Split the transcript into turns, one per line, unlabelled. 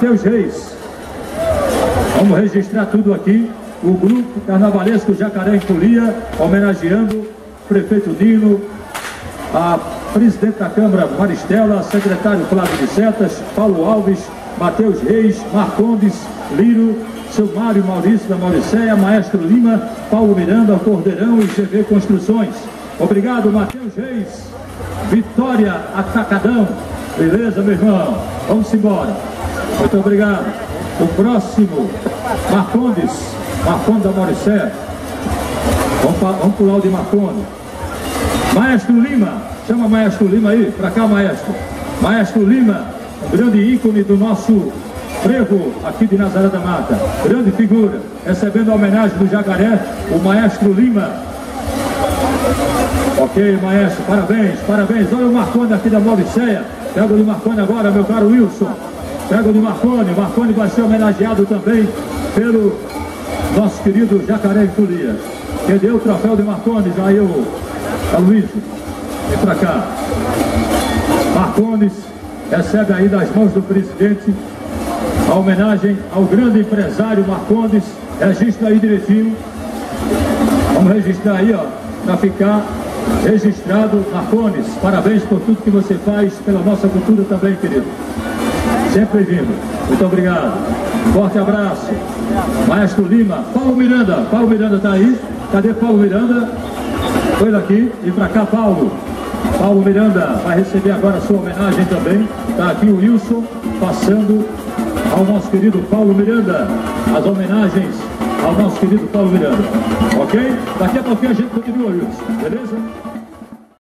Matheus Reis. Vamos registrar tudo aqui. O grupo carnavalesco Jacaré em Folia, homenageando o prefeito Dino, a presidente da Câmara Maristela, secretário Flávio de Setas, Paulo Alves, Matheus Reis, Marcondes, Liro, seu Mário Maurício da Mauricéia, Maestro Lima, Paulo Miranda, Cordeirão e GV Construções. Obrigado, Matheus Reis. Vitória Atacadão. Beleza, meu irmão? Vamos embora. Muito obrigado. O próximo, Marcondes, Marcondes da Mauricéia. Vamos, vamos pular o de Marcondes. Maestro Lima, chama Maestro Lima aí, pra cá, Maestro. Maestro Lima, grande ícone do nosso frevo aqui de Nazaré da Mata. Grande figura, recebendo a homenagem do Jacaré, o Maestro Lima. Ok, Maestro, parabéns, parabéns. Olha o Marconi aqui da Mauricéia. Pega o de Marconi agora, meu caro Wilson. Pega o de Marconi. Marconi vai ser homenageado também pelo nosso querido Jacaré de Folia. Quem deu o troféu de Marconi, já eu, Aloysio. Vem pra cá. Marcones recebe aí das mãos do presidente a homenagem ao grande empresário Marcondes. Registra aí direitinho. Vamos registrar aí, ó, para ficar registrado. Marcones, parabéns por tudo que você faz pela nossa cultura também, querido. Sempre bem-vindo. Muito obrigado. Forte abraço. Maestro Lima. Paulo Miranda. Paulo Miranda está aí. Cadê Paulo Miranda? Foi daqui e para cá, Paulo. Paulo Miranda vai receber agora a sua homenagem também. Está aqui o Wilson passando ao nosso querido Paulo Miranda as homenagens ao nosso querido Paulo Miranda. Ok? Daqui a pouquinho a gente continua, Wilson. Beleza?